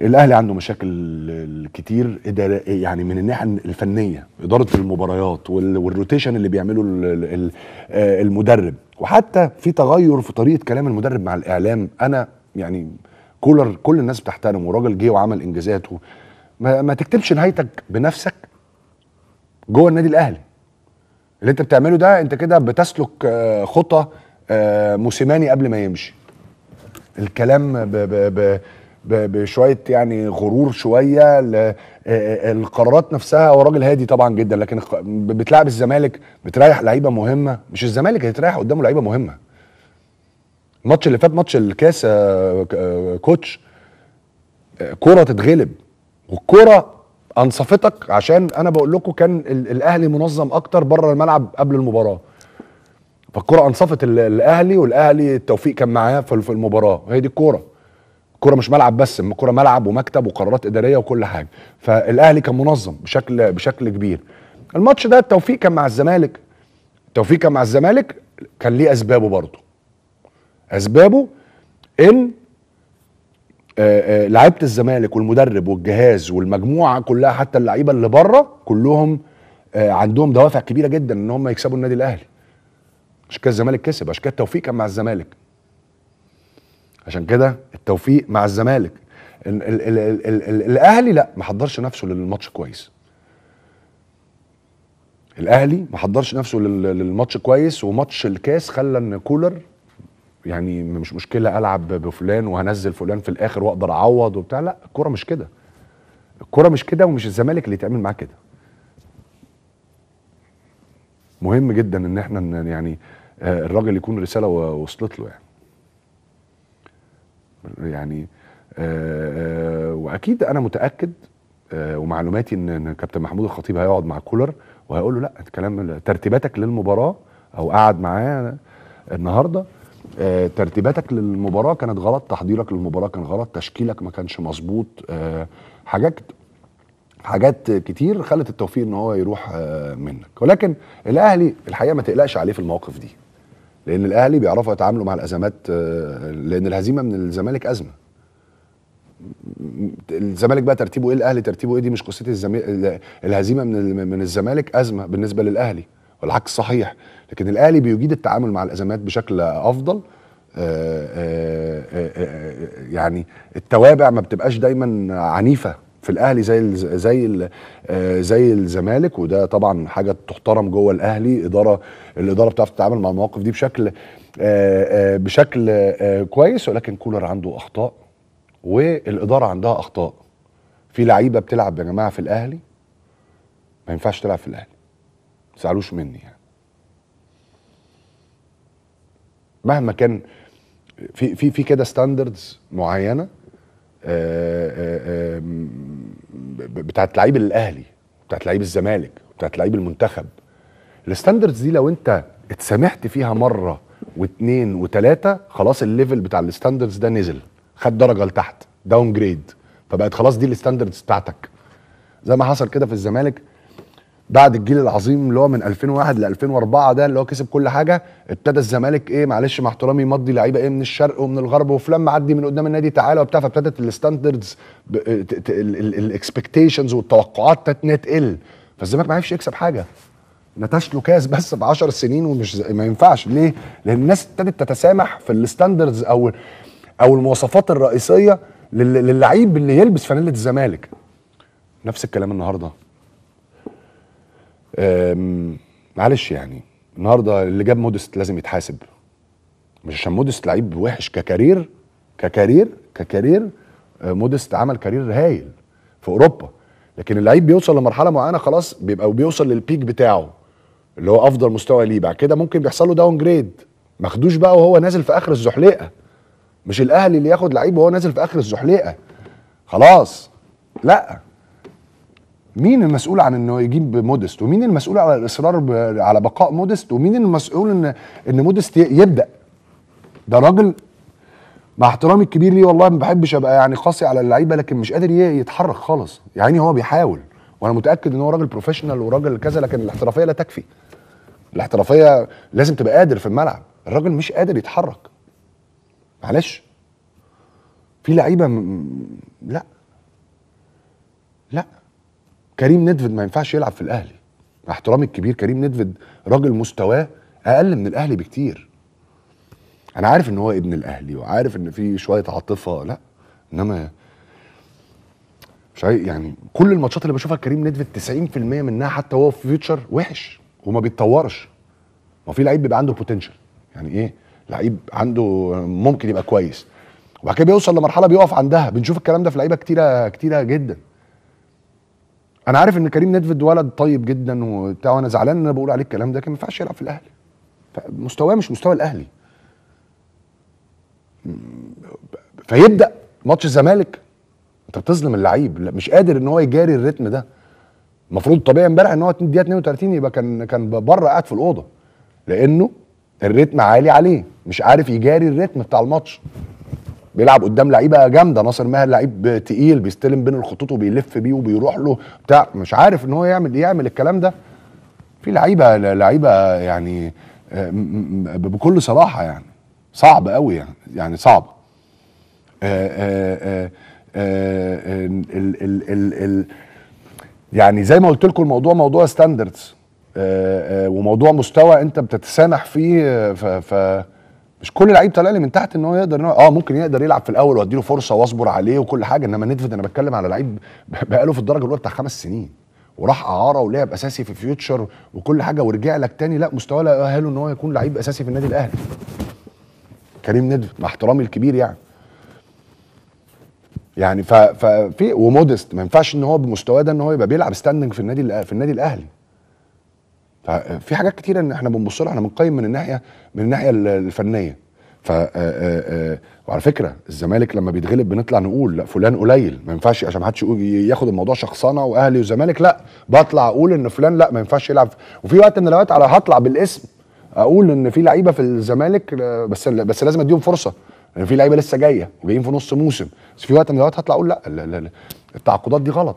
الأهلي عنده مشاكل كتير يعني من الناحية الفنية إدارة المباريات وال- والروتيشن اللي بيعمله آه، المدرب. وحتى في تغير في طريقة كلام المدرب مع الإعلام أنا يعني كولر كل الناس بتحترمه وراجل جه وعمل إنجازات ما, ما تكتبش نهايتك بنفسك جوه النادي الأهلي. اللي أنت بتعمله ده أنت كده بتسلك آه، خطى آه، موسيماني قبل ما يمشي. الكلام ب ب ب بشوية يعني غرور شوية ل- آه، آه، القرارات نفسها. هو راجل هادي طبعا جدا لكن بتلعب الزمالك بتريح لعيبة مهمة. مش الزمالك اللي تريح قدامه لعيبة مهمة. الماتش اللي فات ماتش الكاس آه، آه، كوتش آه، كرة تتغلب. والكرة أنصفتك عشان أنا بقول لكم كان ال- الأهلي منظم أكتر بره الملعب قبل المباراة. فالكرة أنصفت ال- الأهلي والأهلي التوفيق كان معاه في المباراة. هي دي الكورة. الكوره مش ملعب بس الكوره ملعب ومكتب وقرارات إدارية وكل حاجة. فالأهلي كان منظم بشكل بشكل كبير. الماتش ده التوفيق كان مع الزمالك. التوفيق كان مع الزمالك كان ليه أسبابه برضه. أسبابه إن آه، آه، لعيبة الزمالك والمدرب والجهاز والمجموعة كلها حتى اللعيبة اللي بره كلهم آه، عندهم دوافع كبيرة جدا إن هم يكسبوا النادي الأهلي. عشان كده الزمالك كسب عشان كده التوفيق كان مع الزمالك. عشان كده التوفيق مع الزمالك. ال ال ال ال ال ال الأهلي لا ما حضرش نفسه للماتش كويس. الأهلي ما حضرش نفسه لل- للماتش كويس وماتش الكاس خلى إن كولر يعني مش مشكلة ألعب بفلان وهنزل فلان في الآخر وأقدر أعوض وبتاع لا الكورة مش كده. الكورة مش كده ومش الزمالك اللي يتعمل معاه كده. مهم جدا إن إحنا يعني آه، الراجل يكون رسالة وصلت له يعني. يعني آه، آه، وأكيد أنا متأكد آه، ومعلوماتي إن كابتن محمود الخطيب هيقعد مع كولر وهيقول له لأ الكلام ترتيباتك للمباراة أو قعد معاه النهارده ترتيباتك للمباراة كانت غلط تحضيرك للمباراة كان غلط تشكيلك ما كانش مظبوط حاجات حاجات كتير خلت التوفيق إن هو يروح منك. ولكن الأهلي الحقيقة ما تقلقش عليه في المواقف دي. لأن الأهلي بيعرفوا يتعاملوا مع الأزمات آه، لأن الهزيمة من الزمالك أزمة. الزمالك بقى ترتيبه إيه؟ الأهلي ترتيبه إيه؟ دي مش الزمالك الهزيمة من من الزمالك أزمة بالنسبة للأهلي والعكس صحيح. لكن الأهلي بيجيد التعامل مع الأزمات بشكل أفضل. آه، آه، يعني التوابع ما بتبقاش دايما عنيفة. في الأهلي زي ال زي ال آه، زي الزمالك وده طبعا حاجة تحترم جوه الأهلي اداره الإدارة بتعرف تتعامل مع المواقف دي بشكل آه، آه، بشكل كويس ولكن كولر عنده أخطاء والإدارة عندها أخطاء. في لعيبة بتلعب يا جماعة في الأهلي ما ينفعش تلعب في الأهلي. ما تزعلوش مني يعني. مهما كان في في في كده standards معينة بتاعت لعيب الأهلي بتاعت لعيب الزمالك بتاعت لعيب المنتخب. ال standards دي لو انت اتسامحت فيها مرة واثنين وثلاثه خلاص ال level بتاع ال standards ده نزل خد درجة لتحت downgrade فبقت خلاص دي ال standards بتاعتك. زي ما حصل كده في الزمالك بعد الجيل العظيم اللي هو من 2001 ل 2004 ده اللي هو كسب كل حاجة ابتدى الزمالك إيه معلش مع احترامي يمضي لعيبة إيه من الشرق ومن الغرب وفلان معدي من قدام النادي تعالى وبتاع فابتدت ال standards ال expectations والتوقعات تقل. فالزمالك ما عرفش يكسب حاجة. نتش له كاس بس ب 10 سنين ومش ما ينفعش. ليه؟ لأن الناس ابتدت تتسامح في ال standards أو أو المواصفات الرئيسية لل- للعيب اللي يلبس فانيلة الزمالك. نفس الكلام النهارده. معلش يعني النهارده اللي جاب مودست لازم يتحاسب. مش عشان مودست لعيب وحش ك career ك career ك career آه، مودست عمل career هايل في أوروبا. لكن اللعيب بيوصل لمرحلة معينة خلاص بيبقى بيوصل لل peak بتاعه اللي هو أفضل مستوى ليه. بعد كده ممكن بيحصل له downgrade ماخدوش بقى وهو نازل في آخر الزحليقة. مش الأهلي اللي ياخد لعيب وهو نازل في آخر الزحليقة. خلاص. لأ. مين المسؤول عن إنه يجيب مودست؟ ومين المسؤول على الإصرار ب- على بقاء مودست؟ ومين المسؤول ان إن مودست يبدأ؟ ده راجل مع احترامي الكبير ليه والله ما بحبش أبقى يعني قاسي على اللعيبة لكن مش قادر يتحرك خالص. يعني هو بيحاول. وأنا متأكد إن هو راجل professional وراجل كذا لكن الاحترافية لا تكفي. الاحترافية لازم تبقى قادر في الملعب. الراجل مش قادر يتحرك. معلش. في لعيبة م- لا. لا. كريم ندفد ما ينفعش يلعب في الأهلي. مع احترامي الكبير كريم ندفد راجل مستواه أقل من الأهلي بكتير. أنا عارف إن هو ابن الأهلي وعارف إن في شوية عاطفة لأ. إنما مش يعني كل الماتشات اللي بشوفها كريم ندفد 90% منها حتى هو في فيوتشر وحش وما بيتطورش. ما في لعيب بيبقى عنده بوتنشال يعني إيه؟ لعيب عنده ممكن يبقى كويس. وبعد كده بيوصل لمرحلة بيقف عندها. بنشوف الكلام ده في لعيبة كتيرة كتيرة جدا. أنا عارف ان كريم ندفد ولد طيب جدا وبتاع وأنا زعلان ان أنا بقول عليه الكلام ده كان ما ينفعش يلعب في الاهلي. مستواه مش مستوى الاهلي. فيبدأ ماتش الزمالك. انت بتظلم اللعيب. مش قادر ان هو يجاري الريتم ده. المفروض الطبيعي امبارح ان هو الدقيقه 32 يبقى كان كان بره قاعد في الأوضة. لأنه الريتم عالي عليه. مش عارف يجاري الريتم بتاع الماتش. بيلعب قدام لعيبة جامدة. ناصر ماهر لعيب تقيل بيستلم بين الخطوط وبيلف بيه وبيروح له بتاع. مش عارف إن هو يعمل يعمل الكلام ده. في لعيبة لعيبة يعني آه، بكل صراحة يعني صعب قوي يعني يعني صعب. آه، آه، يعني زي ما قلت لكم الموضوع موضوع standards وموضوع مستوى أنت بتتسامح فيه ف, ف مش كل لعيب طالع لي من تحت إن هو يقدر آه ممكن يقدر يلعب في الأول وأديله فرصة وأصبر عليه وكل حاجة إنما ندفد أنا بتكلم على لعيب بقاله في الدرجة الأولى بتاع خمس سنين وراح أعاره ولعب أساسي في فيوتشر وكل حاجة ورجع لك تاني لأ مستواه لا يؤهله إن هو يكون لعيب أساسي في النادي الأهلي. كريم ندفد مع احترامي الكبير يعني. يعني ففي ومودست ما ينفعش إن هو بمستواه ده إن هو يبقى بيلعب standing في النادي في النادي الأهلي. ففي حاجات كتيرة إن إحنا بنبص لها إحنا بنقيم من الناحية من الناحية ال- الفنية. ف آه، آه، آه، وعلى فكرة الزمالك لما بيتغلب بنطلع نقول لأ فلان قليل ما ينفعش عشان ما حدش ياخد الموضوع شخصنة وأهلي وزمالك لأ بطلع أقول إن فلان لأ ما ينفعش يلعب. وفي وقت من الأوقات على هطلع بالاسم أقول إن في لعيبة في الزمالك آه، بس بس لازم أديهم فرصة. لأن في لعيبة لسه جاية وجايين في نص موسم بس في وقت من الأوقات هطلع أقول لأ, لا, لا, لا. التعاقدات دي غلط.